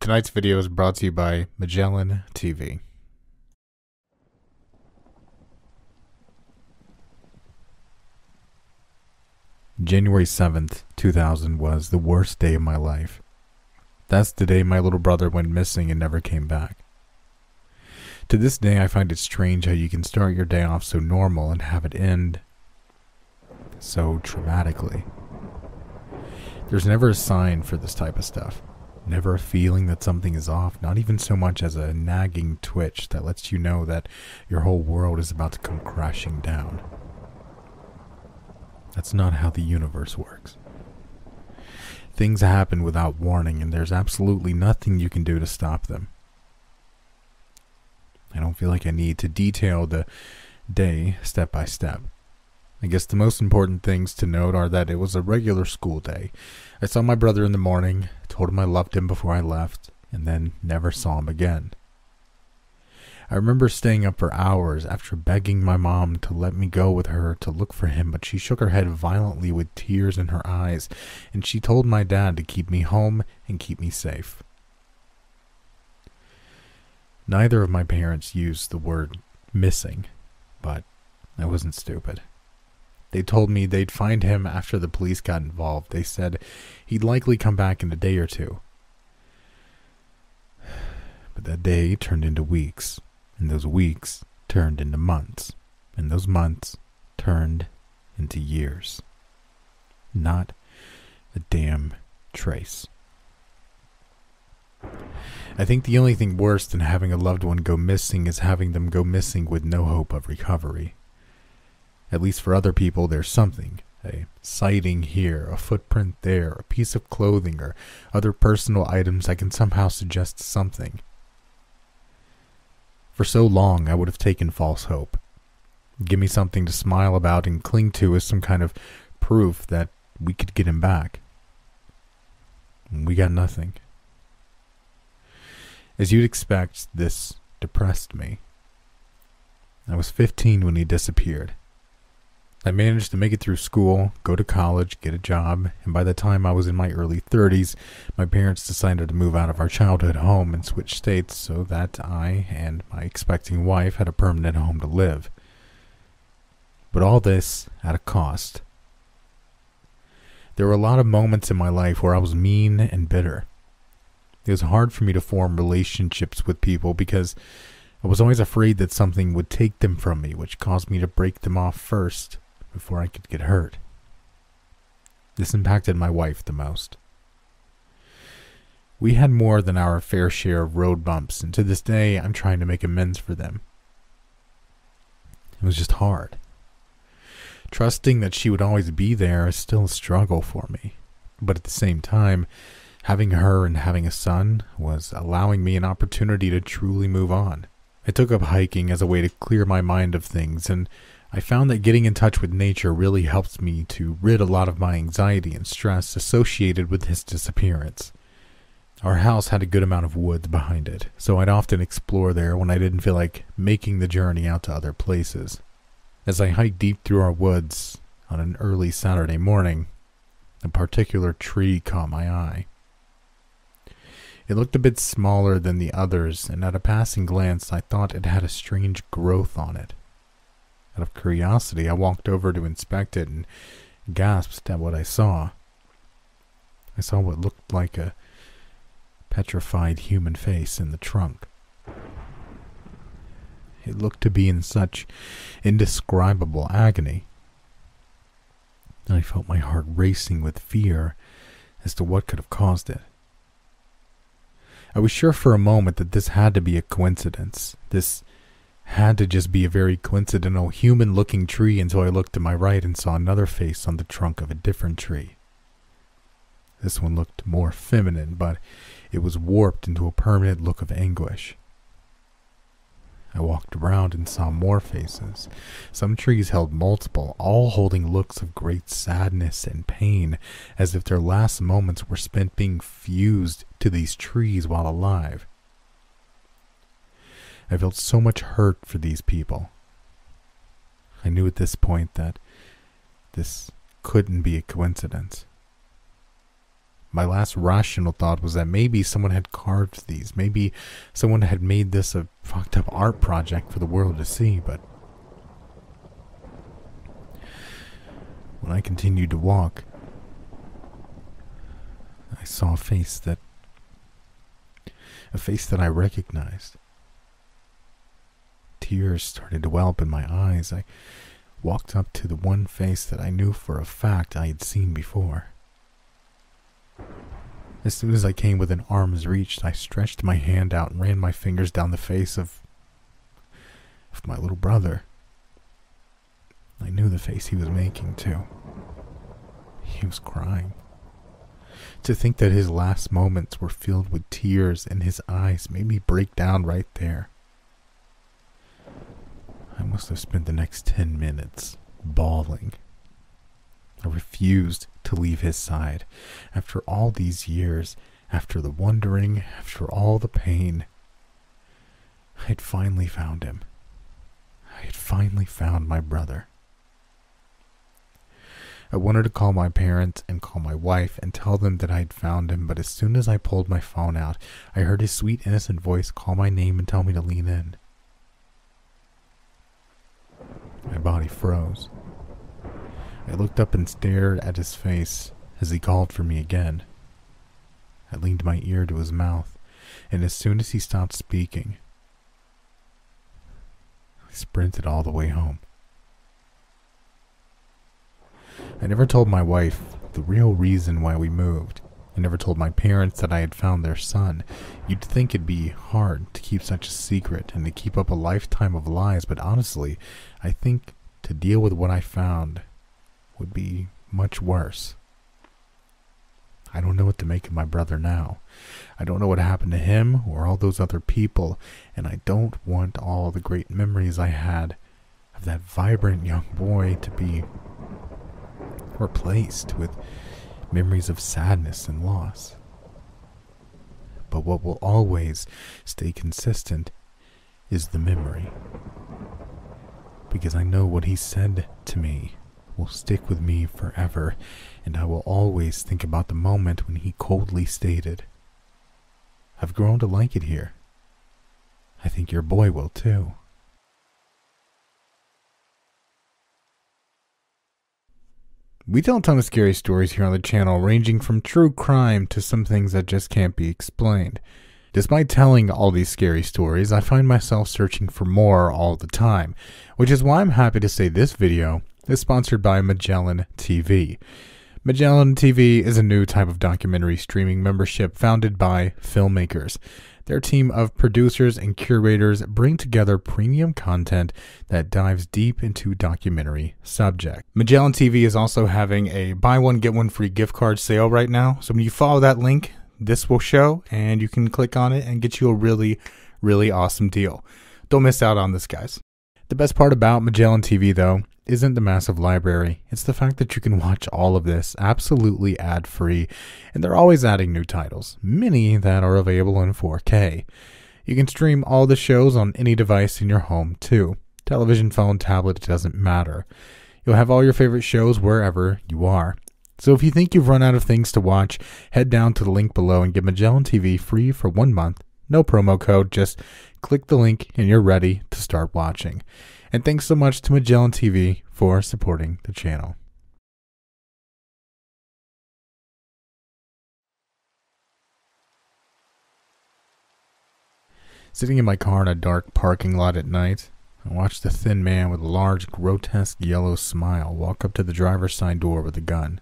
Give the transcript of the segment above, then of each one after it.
Tonight's video is brought to you by Magellan TV. January 7th, 2000 was the worst day of my life. That's the day my little brother went missing and never came back. To this day, I find it strange how you can start your day off so normal and have it end so traumatically. There's never a sign for this type of stuff. Never a feeling that something is off, not even so much as a nagging twitch that lets you know that your whole world is about to come crashing down. That's not how the universe works. Things happen without warning, and there's absolutely nothing you can do to stop them. I don't feel like I need to detail the day step by step. I guess the most important things to note are that it was a regular school day. I saw my brother in the morning, told him I loved him before I left, and then never saw him again. I remember staying up for hours after begging my mom to let me go with her to look for him, but she shook her head violently with tears in her eyes, and she told my dad to keep me home and keep me safe. Neither of my parents used the word missing, but I wasn't stupid. They told me they'd find him after the police got involved. They said he'd likely come back in a day or two. But that day turned into weeks, and those weeks turned into months, and those months turned into years. Not a damn trace. I think the only thing worse than having a loved one go missing is having them go missing with no hope of recovery. At least for other people, there's something a sighting here, a footprint there, a piece of clothing, or other personal items that can somehow suggest something. For so long, I would have taken false hope. Give me something to smile about and cling to as some kind of proof that we could get him back. We got nothing. As you'd expect, this depressed me. I was 15 when he disappeared. I managed to make it through school, go to college, get a job, and by the time I was in my early 30s, my parents decided to move out of our childhood home and switch states so that I and my expecting wife had a permanent home to live. But all this at a cost. There were a lot of moments in my life where I was mean and bitter. It was hard for me to form relationships with people because I was always afraid that something would take them from me, which caused me to break them off first before I could get hurt. This impacted my wife the most. We had more than our fair share of road bumps, and to this day, I'm trying to make amends for them. It was just hard. Trusting that she would always be there is still a struggle for me. But at the same time, having her and having a son was allowing me an opportunity to truly move on. I took up hiking as a way to clear my mind of things, and I found that getting in touch with nature really helped me to rid a lot of my anxiety and stress associated with his disappearance. Our house had a good amount of woods behind it, so I'd often explore there when I didn't feel like making the journey out to other places. As I hiked deep through our woods on an early Saturday morning, a particular tree caught my eye. It looked a bit smaller than the others, and at a passing glance I thought it had a strange growth on it. Out of curiosity, I walked over to inspect it and gasped at what I saw. I saw what looked like a petrified human face in the trunk. It looked to be in such indescribable agony. I felt my heart racing with fear as to what could have caused it. I was sure for a moment that this had to be a coincidence. This had to just be a very coincidental human looking tree until I looked to my right and saw another face on the trunk of a different tree. This one looked more feminine, but it was warped into a permanent look of anguish. I walked around and saw more faces. Some trees held multiple, all holding looks of great sadness and pain, as if their last moments were spent being fused to these trees while alive. I felt so much hurt for these people. I knew at this point that this couldn't be a coincidence. My last rational thought was that maybe someone had carved these. Maybe someone had made this a fucked up art project for the world to see, but. When I continued to walk, I saw a face that. a face that I recognized. Tears started to well up in my eyes. I walked up to the one face that I knew for a fact I had seen before. As soon as I came within arm's reach, I stretched my hand out and ran my fingers down the face of. of my little brother. I knew the face he was making, too. He was crying. To think that his last moments were filled with tears in his eyes made me break down right there. I must have spent the next ten minutes bawling. I refused to leave his side. After all these years, after the wondering, after all the pain, I had finally found him. I had finally found my brother. I wanted to call my parents and call my wife and tell them that I had found him, but as soon as I pulled my phone out, I heard his sweet, innocent voice call my name and tell me to lean in. My body froze. I looked up and stared at his face as he called for me again. I leaned my ear to his mouth, and as soon as he stopped speaking, I sprinted all the way home. I never told my wife the real reason why we moved. I never told my parents that I had found their son. You'd think it'd be hard to keep such a secret and to keep up a lifetime of lies, but honestly, I think to deal with what I found would be much worse. I don't know what to make of my brother now. I don't know what happened to him or all those other people, and I don't want all the great memories I had of that vibrant young boy to be replaced with memories of sadness and loss. But what will always stay consistent is the memory. Because I know what he said to me will stick with me forever, and I will always think about the moment when he coldly stated, I've grown to like it here. I think your boy will too. We tell a ton of scary stories here on the channel, ranging from true crime to some things that just can't be explained. Despite telling all these scary stories, I find myself searching for more all the time, which is why I'm happy to say this video is sponsored by Magellan TV. Magellan TV is a new type of documentary streaming membership founded by filmmakers. Their team of producers and curators bring together premium content that dives deep into documentary subject. Magellan TV is also having a buy one get one free gift card sale right now. So when you follow that link, this will show and you can click on it and get you a really really awesome deal. Don't miss out on this, guys. The best part about Magellan TV though isn't the massive library, it's the fact that you can watch all of this absolutely ad free, and they're always adding new titles, many that are available in 4K. You can stream all the shows on any device in your home too. Television, phone, tablet, it doesn't matter. You'll have all your favorite shows wherever you are. So if you think you've run out of things to watch, head down to the link below and get Magellan TV free for one month. No promo code, just click the link and you're ready to start watching. And thanks so much to Magellan TV for supporting the channel. Sitting in my car in a dark parking lot at night, I watched the thin man with a large, grotesque yellow smile walk up to the driver's side door with a gun.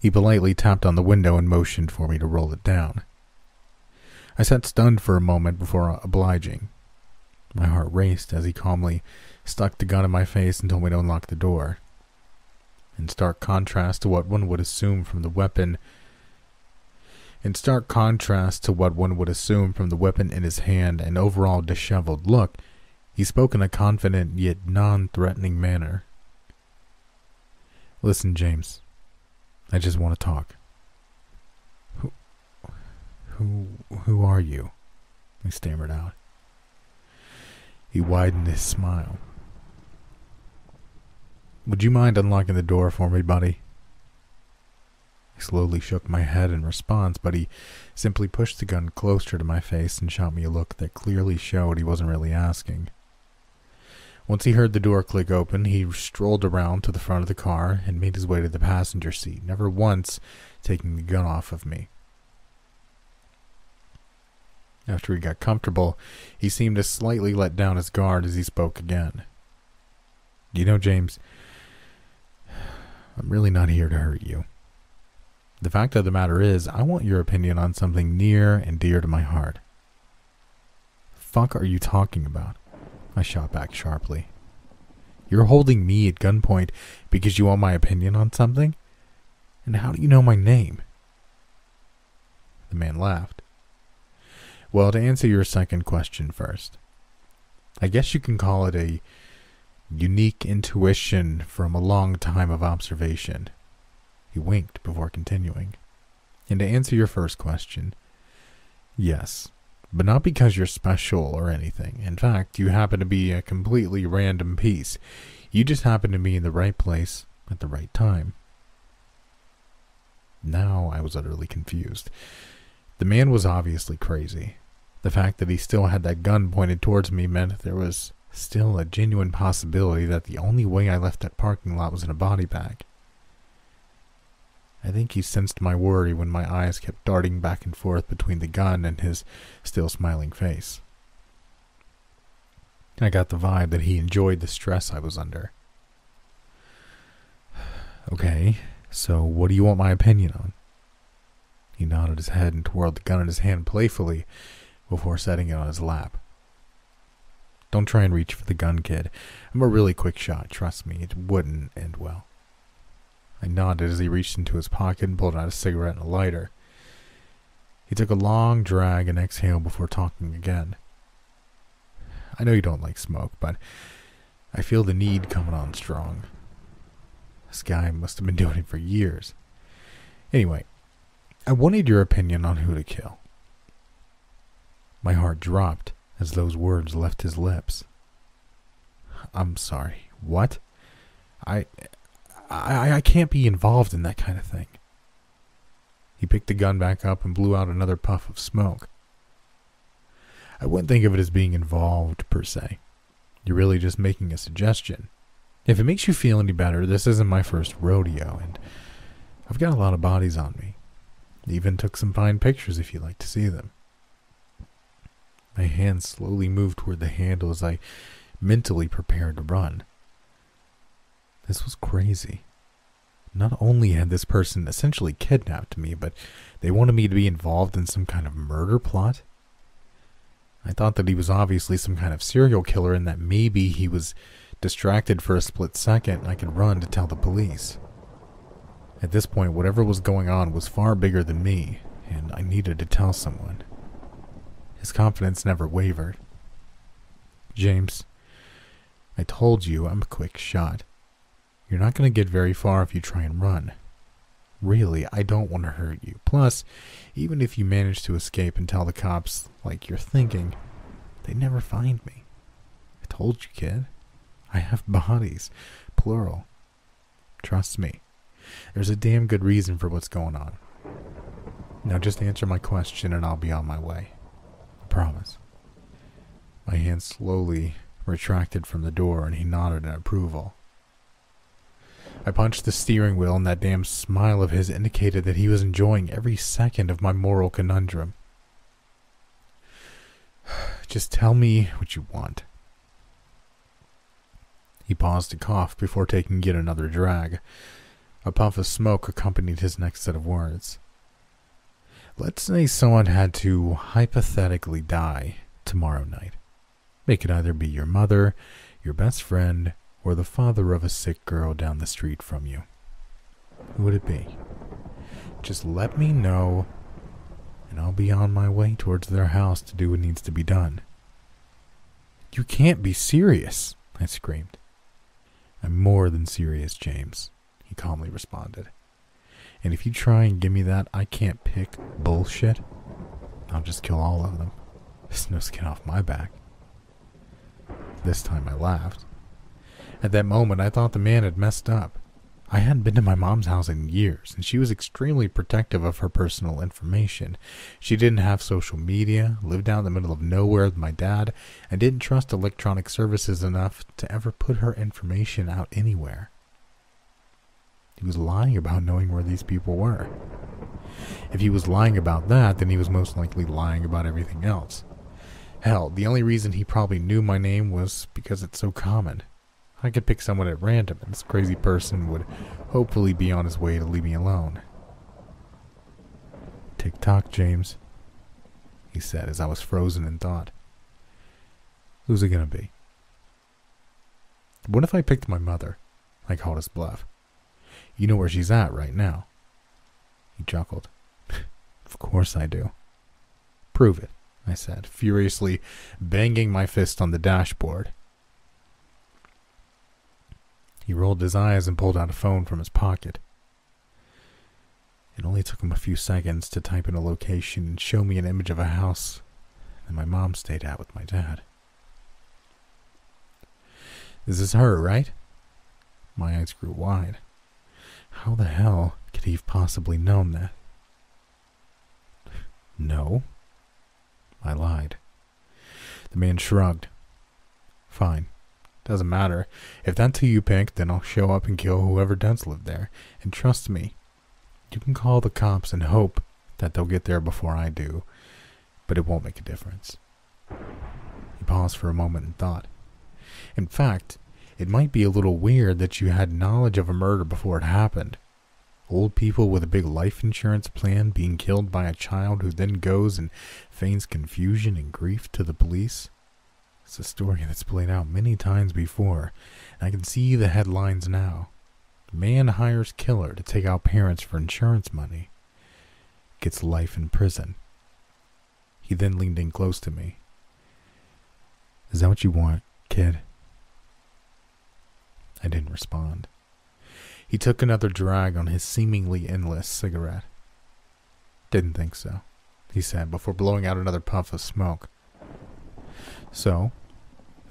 He politely tapped on the window and motioned for me to roll it down. I sat stunned for a moment before obliging. My heart raced as he calmly stuck the gun in my face and told me to unlock the door. In stark contrast to what one would assume from the weapon in stark contrast to what one would assume from the weapon in his hand and overall disheveled look, he spoke in a confident yet non-threatening manner. Listen, James. I just want to talk. Who who are you? I stammered out. He widened his smile. Would you mind unlocking the door for me, buddy? I slowly shook my head in response, but he simply pushed the gun closer to my face and shot me a look that clearly showed he wasn't really asking. Once he heard the door click open, he strolled around to the front of the car and made his way to the passenger seat, never once taking the gun off of me. After he got comfortable, he seemed to slightly let down his guard as he spoke again. You know, James, I'm really not here to hurt you. The fact of the matter is, I want your opinion on something near and dear to my heart. Fuck are you talking about? I shot back sharply. You're holding me at gunpoint because you want my opinion on something? And how do you know my name? The man laughed. Well, to answer your second question first, I guess you can call it a unique intuition from a long time of observation. He winked before continuing. And to answer your first question, yes, but not because you're special or anything. In fact, you happen to be a completely random piece. You just happen to be in the right place at the right time. Now I was utterly confused. The man was obviously crazy. The fact that he still had that gun pointed towards me meant there was still a genuine possibility that the only way I left that parking lot was in a body bag. I think he sensed my worry when my eyes kept darting back and forth between the gun and his still smiling face. I got the vibe that he enjoyed the stress I was under. Okay, so what do you want my opinion on? He nodded his head and twirled the gun in his hand playfully before setting it on his lap. Don't try and reach for the gun, kid. I'm a really quick shot, trust me, it wouldn't end well. I nodded as he reached into his pocket and pulled out a cigarette and a lighter. He took a long drag and exhale before talking again. I know you don't like smoke, but I feel the need coming on strong. This guy must have been doing it for years. Anyway, I wanted your opinion on who to kill. My heart dropped as those words left his lips. I'm sorry. What? I, I, I can't be involved in that kind of thing. He picked the gun back up and blew out another puff of smoke. I wouldn't think of it as being involved per se. You're really just making a suggestion. If it makes you feel any better, this isn't my first rodeo, and I've got a lot of bodies on me. Even took some fine pictures if you'd like to see them. My hand slowly moved toward the handle as I mentally prepared to run. This was crazy. Not only had this person essentially kidnapped me, but they wanted me to be involved in some kind of murder plot. I thought that he was obviously some kind of serial killer and that maybe he was distracted for a split second and I could run to tell the police. At this point, whatever was going on was far bigger than me, and I needed to tell someone. His confidence never wavered. James, I told you I'm a quick shot. You're not going to get very far if you try and run. Really, I don't want to hurt you. Plus, even if you manage to escape and tell the cops like you're thinking, they'd never find me. I told you, kid. I have bodies, plural. Trust me. There's a damn good reason for what's going on. Now just answer my question and I'll be on my way. Promise. My hand slowly retracted from the door and he nodded in approval. I punched the steering wheel, and that damn smile of his indicated that he was enjoying every second of my moral conundrum. Just tell me what you want. He paused to cough before taking yet another drag. A puff of smoke accompanied his next set of words. Let's say someone had to hypothetically die tomorrow night. It could either be your mother, your best friend, or the father of a sick girl down the street from you? Who would it be? Just let me know, and I'll be on my way towards their house to do what needs to be done. You can't be serious, I screamed. I'm more than serious, James, he calmly responded. And if you try and give me that I can't pick bullshit, I'll just kill all of them. There's no skin off my back. This time I laughed. At that moment, I thought the man had messed up. I hadn't been to my mom's house in years, and she was extremely protective of her personal information. She didn't have social media, lived out in the middle of nowhere with my dad, and didn't trust electronic services enough to ever put her information out anywhere. He was lying about knowing where these people were. If he was lying about that, then he was most likely lying about everything else. Hell, the only reason he probably knew my name was because it's so common. I could pick someone at random, and this crazy person would hopefully be on his way to leave me alone. Tick tock, James, he said as I was frozen in thought. Who's it gonna be? What if I picked my mother? I called his bluff. You know where she's at right now. He chuckled. of course I do. Prove it, I said, furiously banging my fist on the dashboard. He rolled his eyes and pulled out a phone from his pocket. It only took him a few seconds to type in a location and show me an image of a house that my mom stayed at with my dad. This is her, right? My eyes grew wide. How the hell could he have possibly known that? No. I lied. The man shrugged. Fine. Doesn't matter. If that's who you pick, then I'll show up and kill whoever does live there. And trust me, you can call the cops and hope that they'll get there before I do, but it won't make a difference. He paused for a moment and thought. In fact, it might be a little weird that you had knowledge of a murder before it happened. Old people with a big life insurance plan being killed by a child who then goes and feigns confusion and grief to the police. It's a story that's played out many times before, and I can see the headlines now. Man hires killer to take out parents for insurance money. Gets life in prison. He then leaned in close to me. Is that what you want, kid? I didn't respond. He took another drag on his seemingly endless cigarette. Didn't think so, he said before blowing out another puff of smoke. So,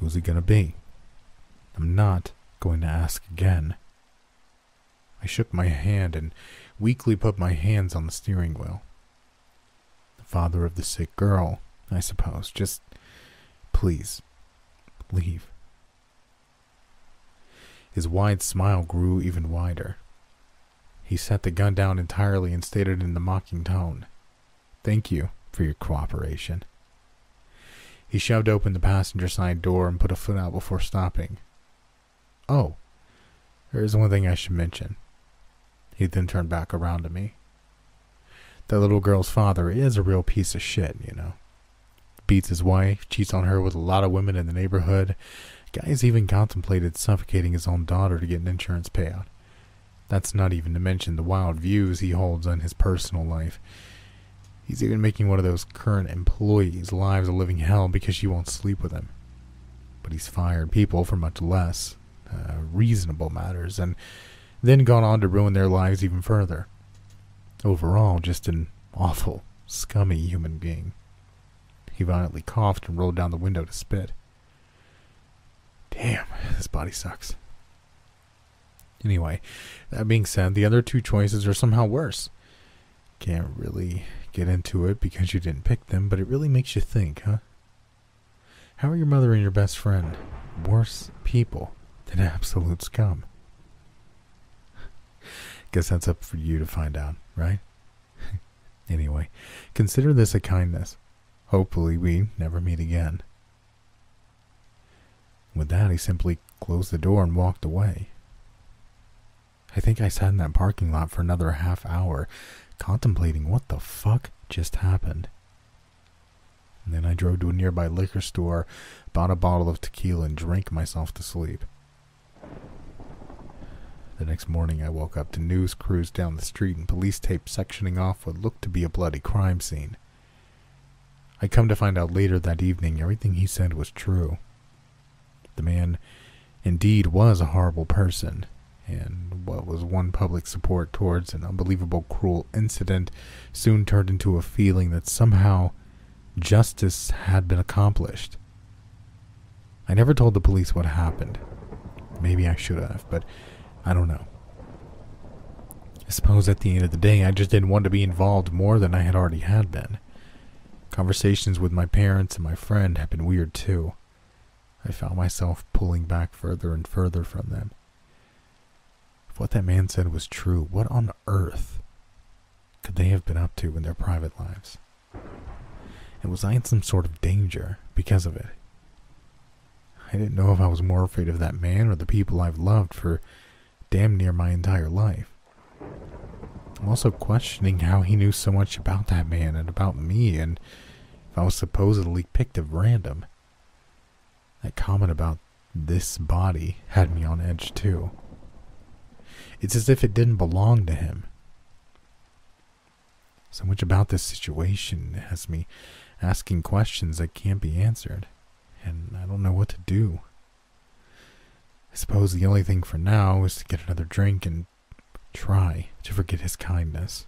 who's he going to be? I'm not going to ask again. I shook my hand and weakly put my hands on the steering wheel. The father of the sick girl, I suppose. Just please, leave. His wide smile grew even wider. He set the gun down entirely and stated in a mocking tone, Thank you for your cooperation. He shoved open the passenger side door and put a foot out before stopping. Oh, there is one thing I should mention. He then turned back around to me. That little girl's father is a real piece of shit, you know. Beats his wife, cheats on her with a lot of women in the neighborhood. Guy's even contemplated suffocating his own daughter to get an insurance payout. That's not even to mention the wild views he holds on his personal life. He's even making one of those current employees' lives a living hell because she won't sleep with him. But he's fired people for much less uh, reasonable matters and then gone on to ruin their lives even further. Overall, just an awful, scummy human being. He violently coughed and rolled down the window to spit. Damn, this body sucks. Anyway, that being said, the other two choices are somehow worse. Can't really get into it because you didn't pick them, but it really makes you think, huh? How are your mother and your best friend worse people than absolute scum? Guess that's up for you to find out, right? anyway, consider this a kindness. Hopefully, we never meet again. With that, he simply closed the door and walked away. I think I sat in that parking lot for another half hour, contemplating what the fuck just happened. And then I drove to a nearby liquor store, bought a bottle of tequila, and drank myself to sleep. The next morning, I woke up to news crews down the street and police tape sectioning off what looked to be a bloody crime scene. I come to find out later that evening everything he said was true. The man indeed was a horrible person, and what was one public support towards an unbelievable cruel incident soon turned into a feeling that somehow justice had been accomplished. I never told the police what happened. Maybe I should have, but I don't know. I suppose at the end of the day, I just didn't want to be involved more than I had already had been. Conversations with my parents and my friend have been weird too. I found myself pulling back further and further from them. If what that man said was true, what on earth could they have been up to in their private lives? And was I in some sort of danger because of it? I didn't know if I was more afraid of that man or the people I've loved for damn near my entire life. I'm also questioning how he knew so much about that man and about me, and if I was supposedly picked at random. That comment about this body had me on edge, too. It's as if it didn't belong to him. So much about this situation has me asking questions that can't be answered, and I don't know what to do. I suppose the only thing for now is to get another drink and try to forget his kindness.